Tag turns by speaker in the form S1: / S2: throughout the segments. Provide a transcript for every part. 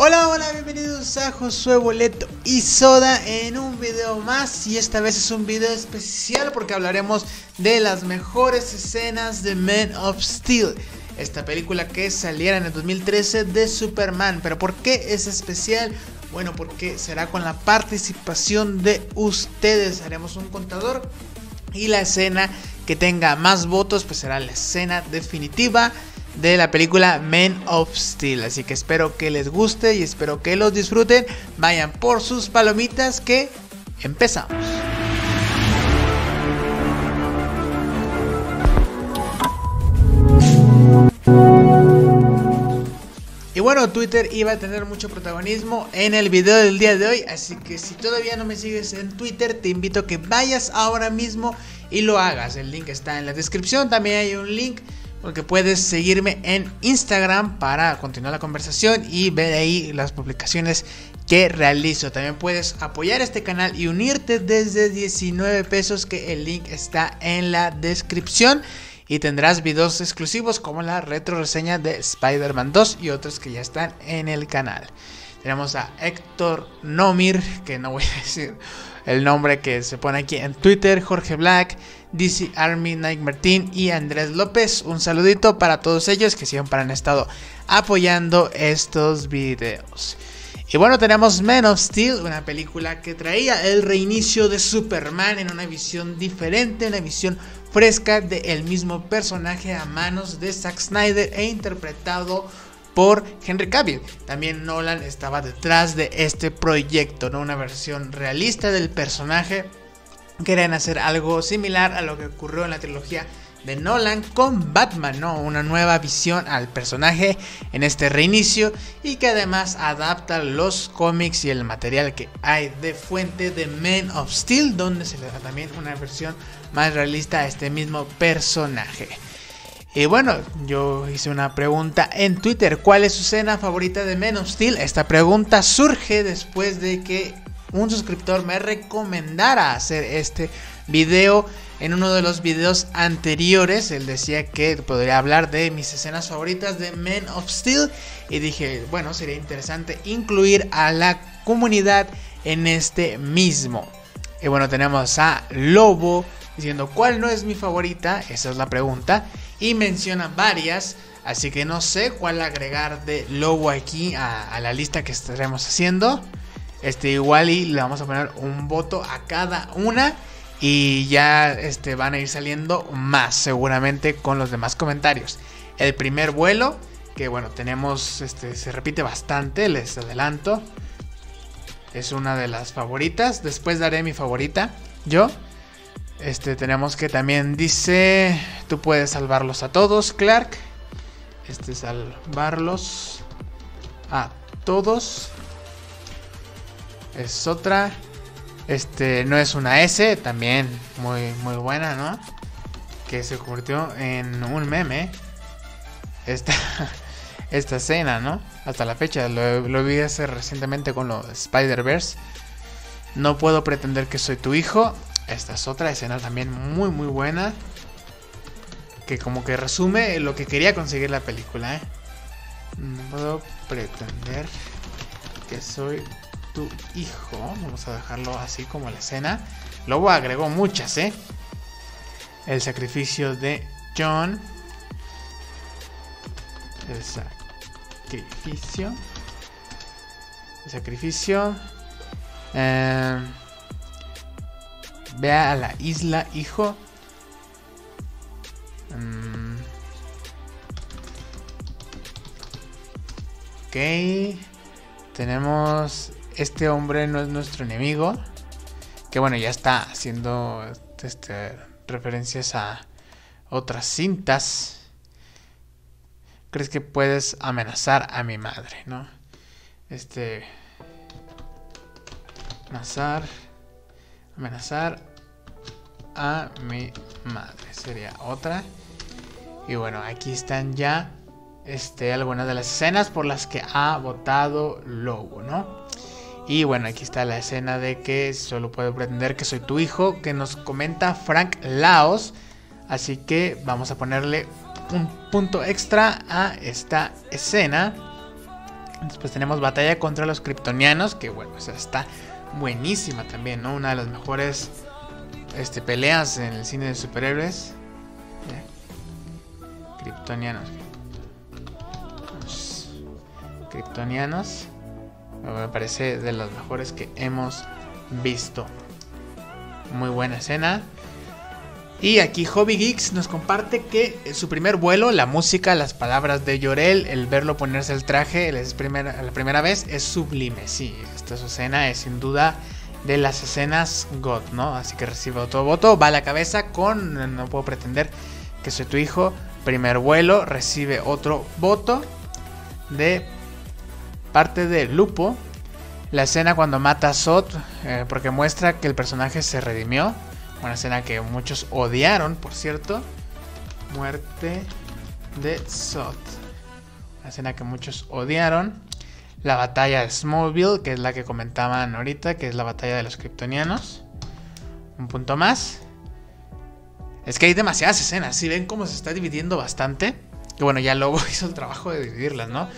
S1: Hola, hola, bienvenidos a Josué Boleto y Soda en un video más y esta vez es un video especial porque hablaremos de las mejores escenas de Man of Steel, esta película que saliera en el 2013 de Superman. Pero ¿por qué es especial? Bueno, porque será con la participación de ustedes. Haremos un contador y la escena que tenga más votos pues será la escena definitiva de la película Men of Steel. Así que espero que les guste y espero que los disfruten. Vayan por sus palomitas que empezamos. Y bueno, Twitter iba a tener mucho protagonismo en el video del día de hoy, así que si todavía no me sigues en Twitter, te invito a que vayas ahora mismo y lo hagas. El link está en la descripción, también hay un link porque puedes seguirme en Instagram para continuar la conversación y ver ahí las publicaciones que realizo. También puedes apoyar este canal y unirte desde 19 pesos que el link está en la descripción. Y tendrás videos exclusivos como la retro reseña de Spider-Man 2 y otros que ya están en el canal. Tenemos a Héctor Nomir, que no voy a decir el nombre que se pone aquí en Twitter, Jorge Black, DC Army, Nike Martín y Andrés López. Un saludito para todos ellos que siempre han estado apoyando estos videos. Y bueno, tenemos Man of Steel, una película que traía el reinicio de Superman en una visión diferente, una visión fresca del mismo personaje a manos de Zack Snyder e interpretado por Henry Cavill. También Nolan estaba detrás de este proyecto, ¿no? Una versión realista del personaje. Querían hacer algo similar a lo que ocurrió en la trilogía de Nolan con Batman, ¿no? Una nueva visión al personaje en este reinicio y que además adapta los cómics y el material que hay de fuente de Man of Steel, donde se le da también una versión más realista a este mismo personaje. Y bueno, yo hice una pregunta en Twitter. ¿Cuál es su escena favorita de Men of Steel? Esta pregunta surge después de que un suscriptor me recomendara hacer este video. En uno de los videos anteriores, él decía que podría hablar de mis escenas favoritas de Men of Steel. Y dije, bueno, sería interesante incluir a la comunidad en este mismo. Y bueno, tenemos a Lobo diciendo cuál no es mi favorita. Esa es la pregunta y menciona varias. Así que no sé cuál agregar de logo aquí a, la lista que estaremos haciendo. Este igual y le vamos a poner un voto a cada una. Y ya este, van a ir saliendo más seguramente con los demás comentarios. El primer vuelo, que bueno, tenemos, este, se repite bastante, les adelanto. Es una de las favoritas. Después daré mi favorita. Yo. Este, tenemos que también dice, tú puedes salvarlos a todos, Clark. Este, salvarlos a todos. Es otra. Este, no es una S, también muy, muy buena, ¿no? Que se convirtió en un meme. Esta, esta escena, ¿no? Hasta la fecha, lo, lo vi hacer recientemente con los Spider-Verse. No puedo pretender que soy tu hijo. Esta es otra escena también muy muy buena. Que como que resume lo que quería conseguir la película. ¿eh? No puedo pretender que soy tu hijo. Vamos a dejarlo así como la escena. Luego agregó muchas, ¿eh? El sacrificio de John. El sacrificio. El sacrificio. Eh, Ve a la isla, hijo. Mm. Ok. Tenemos... Este hombre no es nuestro enemigo. Que bueno, ya está haciendo este, referencias a otras cintas. ¿Crees que puedes amenazar a mi madre, no? Este... Amenazar amenazar a mi madre. Sería otra. Y bueno, aquí están ya este, algunas de las escenas por las que ha votado Lobo, ¿no? Y bueno, aquí está la escena de que solo puedo pretender que soy tu hijo, que nos comenta Frank Laos. Así que vamos a ponerle un punto extra a esta escena. Después tenemos Batalla contra los Kryptonianos, que bueno, o está buenísima también, ¿no? Una de las mejores este, peleas en el cine de superhéroes. Kryptonianos. Kryptonianos. Me parece de las mejores que hemos visto. Muy buena escena. Y aquí Hobby Geeks nos comparte que su primer vuelo, la música, las palabras de Llorel, el verlo ponerse el traje la primera vez es sublime. Sí, esta su escena es sin duda de las escenas God, ¿no? Así que recibe otro voto, va a la cabeza con no puedo pretender que soy tu hijo. Primer vuelo, recibe otro voto de parte de Lupo. La escena cuando mata a Sot, eh, porque muestra que el personaje se redimió una escena que muchos odiaron, por cierto. Muerte de Sot. Una escena que muchos odiaron. La batalla de Smallville, que es la que comentaban ahorita, que es la batalla de los kryptonianos. Un punto más. Es que hay demasiadas escenas. Si ven cómo se está dividiendo bastante. Y bueno, ya luego hizo el trabajo de dividirlas, ¿no?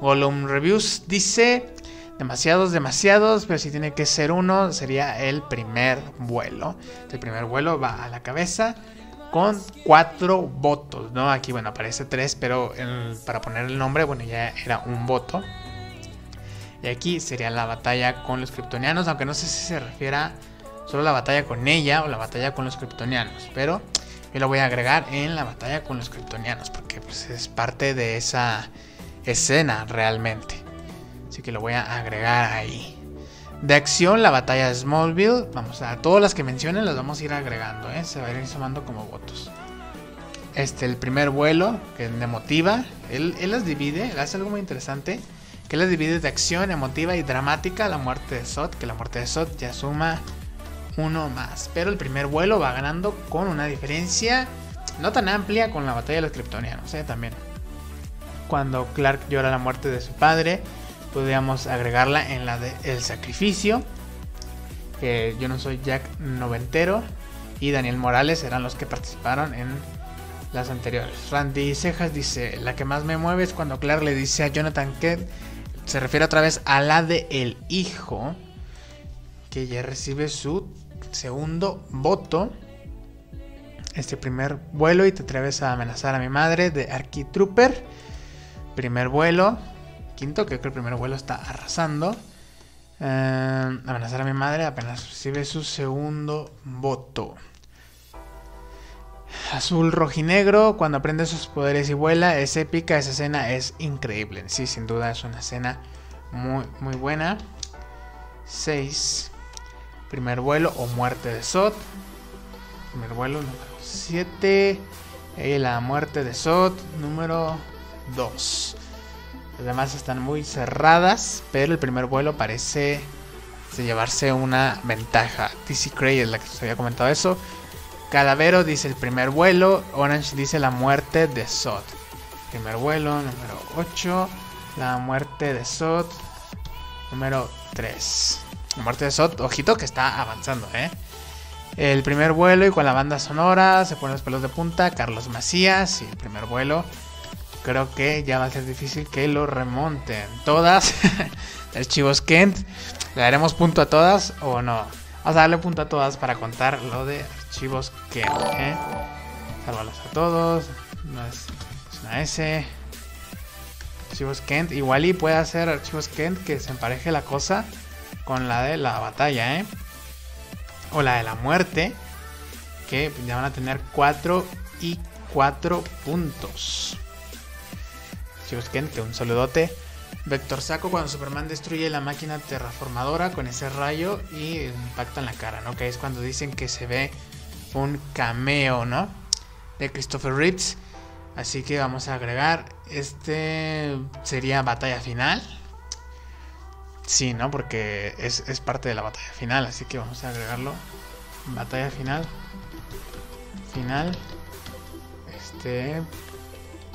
S1: Gollum Reviews dice demasiados, demasiados, pero si tiene que ser uno, sería el primer vuelo. El primer vuelo va a la cabeza con cuatro votos, ¿no? Aquí, bueno, aparece tres, pero para poner el nombre, bueno, ya era un voto. Y aquí sería la batalla con los kryptonianos, aunque no sé si se refiera solo a la batalla con ella o la batalla con los kryptonianos, pero yo lo voy a agregar en la batalla con los kryptonianos, porque pues, es parte de esa escena realmente. Así que lo voy a agregar ahí. De acción, la batalla de Smallville. Vamos a todas las que mencionen las vamos a ir agregando. ¿eh? Se va a ir sumando como votos. Este, el primer vuelo, que es emotiva. Él, él las divide, hace algo muy interesante. Que las divide de acción, emotiva y dramática. La muerte de Sot, que la muerte de Sot ya suma uno más. Pero el primer vuelo va ganando con una diferencia no tan amplia con la batalla de los kryptonianos. ¿eh? También. Cuando Clark llora la muerte de su padre podríamos agregarla en la de El Sacrificio. Que yo no soy Jack Noventero y Daniel Morales eran los que participaron en las anteriores. Randy Cejas dice, la que más me mueve es cuando Clark le dice a Jonathan que se refiere otra vez a la de el hijo, que ya recibe su segundo voto. Este primer vuelo y te atreves a amenazar a mi madre de Trooper. Primer vuelo, quinto, creo que el primer vuelo está arrasando. Eh, amenazar a mi madre apenas recibe su segundo voto. Azul rojinegro, cuando aprende sus poderes y vuela, es épica, esa escena es increíble. Sí, sin duda es una escena muy, muy buena. 6. Primer vuelo o muerte de Sot. Primer vuelo número 7. Y la muerte de Sot número 2. Las demás están muy cerradas, pero el primer vuelo parece llevarse una ventaja. DC Cray es la que se había comentado eso. Calavero dice el primer vuelo. Orange dice la muerte de Sot. Primer vuelo, número 8. La muerte de Sot, número 3. La muerte de Sot, ojito que está avanzando, ¿eh? El primer vuelo y con la banda sonora se ponen los pelos de punta. Carlos Macías y el primer vuelo creo que ya va a ser difícil que lo remonten. Todas, archivos Kent, ¿le daremos punto a todas o no? Vamos a darle punto a todas para contar lo de archivos Kent. ¿eh? a todos, no es, una S. Archivos Kent, igual y puede hacer archivos Kent que se empareje la cosa con la de la batalla, ¿eh? O la de la muerte, que ya van a tener 4 y 4 puntos. Que un saludote. Vector Saco cuando Superman destruye la máquina terraformadora con ese rayo y impacta en la cara, ¿no? Que es cuando dicen que se ve un cameo, ¿no? De Christopher Reeves. Así que vamos a agregar. Este sería batalla final. Sí, ¿no? Porque es, es parte de la batalla final. Así que vamos a agregarlo. Batalla final. Final. Este.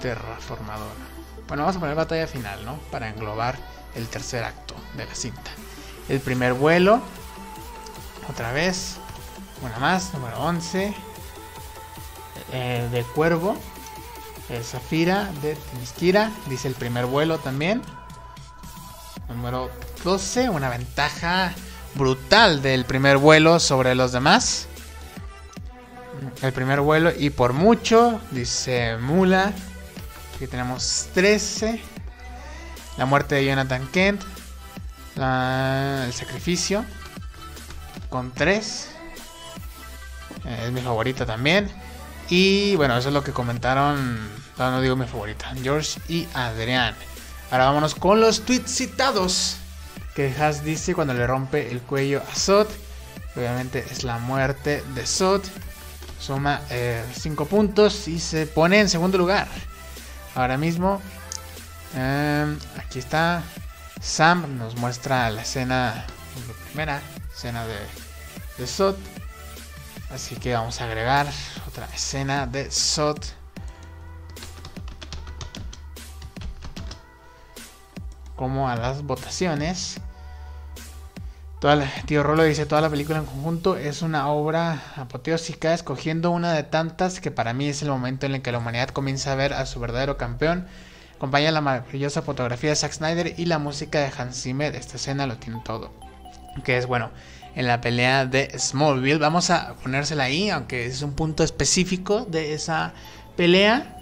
S1: Terraformadora. Bueno, vamos a poner batalla final, ¿no? Para englobar el tercer acto de la cinta. El primer vuelo. Otra vez. Una más, número 11. Eh, de Cuervo. El Zafira de Timiskira. Dice el primer vuelo también. número 12, una ventaja brutal del primer vuelo sobre los demás. El primer vuelo y por mucho, dice Mula. Aquí tenemos 13. La muerte de Jonathan Kent. el sacrificio. Con 3. Eh, es mi favorita también. Y bueno, eso es lo que comentaron. No, digo mi favorita. George y Adrián. Ahora vámonos con los tweets citados. Que Haas dice cuando le rompe el cuello a Sod. Obviamente es la muerte de Sod. Suma 5 eh, puntos y se pone en segundo lugar. Ahora mismo. Em, aquí está. Sam nos muestra la escena. La primera escena de, de Sod. Así que vamos a agregar otra escena de Sod. Como a las votaciones. Tío Rolo dice, toda la película en conjunto es una obra apoteósica, escogiendo una de tantas que para mí es el momento en el que la humanidad comienza a ver a su verdadero campeón. Acompaña la maravillosa fotografía de Zack Snyder y la música de Hans Zimmer. Esta escena lo tiene todo. Que es bueno, en la pelea de Smallville. Vamos a ponérsela ahí, aunque es un punto específico de esa pelea.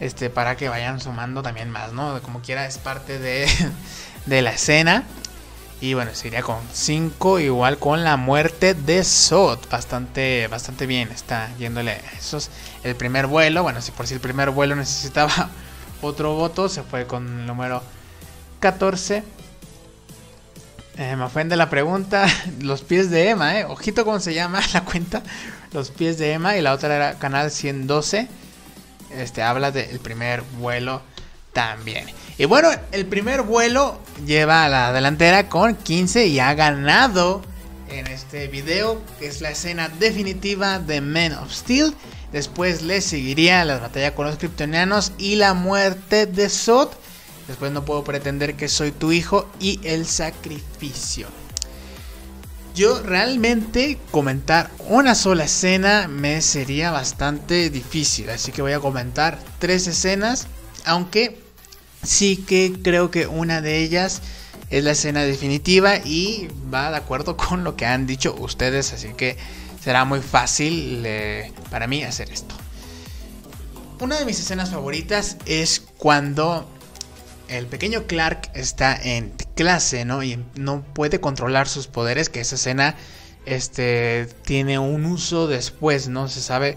S1: Este, para que vayan sumando también más, ¿no? Como quiera, es parte de, de la escena. Y bueno, sería con 5, igual con la muerte de Sot. Bastante, bastante bien, está yéndole. Eso es el primer vuelo. Bueno, si por si el primer vuelo necesitaba otro voto, se fue con el número 14. Eh, me ofende la pregunta. Los pies de Emma, ¿eh? Ojito cómo se llama la cuenta. Los pies de Emma. Y la otra era Canal 112. Este habla del primer vuelo también. Y bueno, el primer vuelo lleva a la delantera con 15 y ha ganado en este video, que es la escena definitiva de Men of Steel. Después le seguiría la batalla con los kryptonianos y la muerte de Zod. Después no puedo pretender que soy tu hijo y el sacrificio. Yo realmente comentar una sola escena me sería bastante difícil, así que voy a comentar tres escenas, aunque sí que creo que una de ellas es la escena definitiva y va de acuerdo con lo que han dicho ustedes, así que será muy fácil eh, para mí hacer esto. Una de mis escenas favoritas es cuando el pequeño Clark está en clase, ¿no? Y no puede controlar sus poderes, que esa escena este, tiene un uso después, ¿no? Se sabe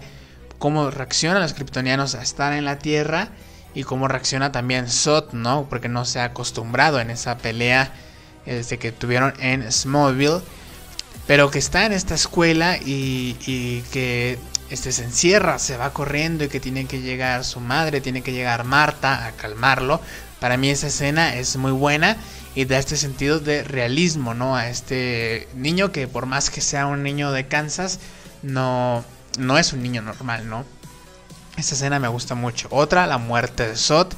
S1: cómo reaccionan los kryptonianos a estar en la Tierra y cómo reacciona también Sot, ¿no? Porque no se ha acostumbrado en esa pelea este, que tuvieron en Smallville. Pero que está en esta escuela y, que este, se encierra, se va corriendo y que tiene que llegar su madre, tiene que llegar Marta a calmarlo para mí esa escena es muy buena y da este sentido de realismo, ¿no? A este niño que por más que sea un niño de Kansas, no, no es un niño normal, ¿no? Esa escena me gusta mucho. Otra, la muerte de Sot.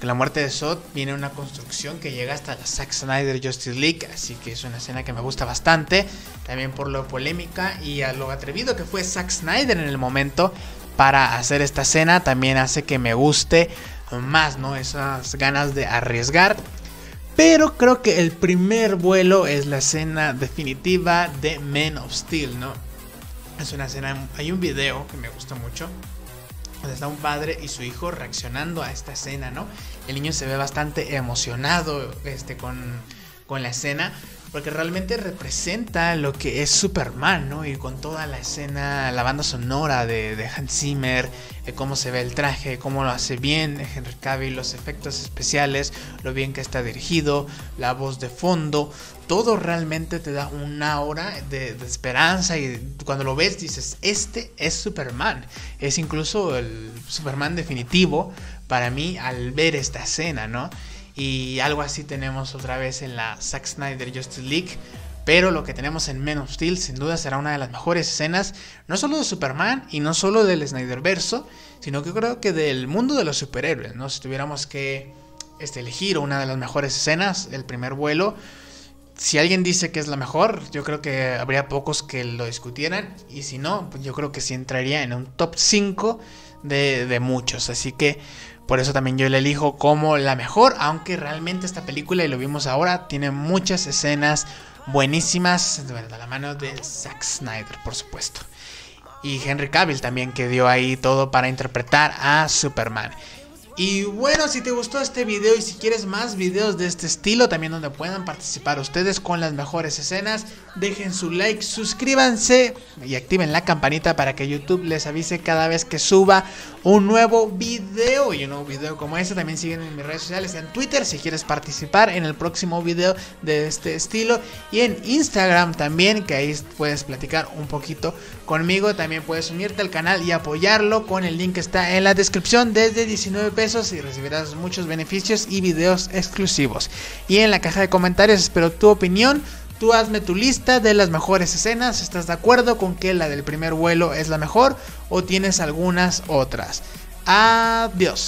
S1: La muerte de Sot viene una construcción que llega hasta la Zack Snyder Justice League, así que es una escena que me gusta bastante, también por lo polémica y a lo atrevido que fue Zack Snyder en el momento para hacer esta escena, también hace que me guste más, ¿no? Esas ganas de arriesgar. Pero creo que el primer vuelo es la escena definitiva de Men of Steel, ¿no? Es una escena, hay un video que me gusta mucho. Está un padre y su hijo reaccionando a esta escena, ¿no? El niño se ve bastante emocionado este, con, con la escena porque realmente representa lo que es Superman, ¿no? Y con toda la escena, la banda sonora de, Hans Zimmer, cómo se ve el traje, cómo lo hace bien Henry Cavill, los efectos especiales, lo bien que está dirigido, la voz de fondo, todo realmente te da una hora de esperanza y cuando lo ves dices, este es Superman, es incluso el Superman definitivo para mí al ver esta escena, ¿no? Y algo así tenemos otra vez en la Zack Snyder Justice League. Pero lo que tenemos en Men of Steel sin duda será una de las mejores escenas, no solo de Superman y no solo del Snyder verso, sino que creo que del mundo de los superhéroes, ¿no? Si tuviéramos que este, elegir una de las mejores escenas, el primer vuelo, si alguien dice que es la mejor, yo creo que habría pocos que lo discutieran. Y si no, pues yo creo que sí entraría en un top 5 de, de muchos. Así que Por eso también yo la elijo como la mejor, aunque realmente esta película, y lo vimos ahora, tiene muchas escenas buenísimas de la mano de Zack Snyder, por supuesto. Y Henry Cavill también que dio ahí todo para interpretar a Superman. Y bueno, si te gustó este video y si quieres más videos de este estilo, también donde puedan participar ustedes con las mejores escenas, dejen su like, suscríbanse y activen la campanita para que YouTube les avise cada vez que suba un nuevo video. Y un nuevo video como este también siguen en mis redes sociales, en Twitter si quieres participar en el próximo video de este estilo. Y en Instagram también, que ahí puedes platicar un poquito conmigo. También puedes unirte al canal y apoyarlo con el link que está en la descripción desde 19 pesos y recibirás muchos beneficios y videos exclusivos. Y en la caja de comentarios espero tu opinión. Tú hazme tu lista de las mejores escenas. ¿Estás de acuerdo con que la del primer vuelo es la mejor o tienes algunas otras? Adiós.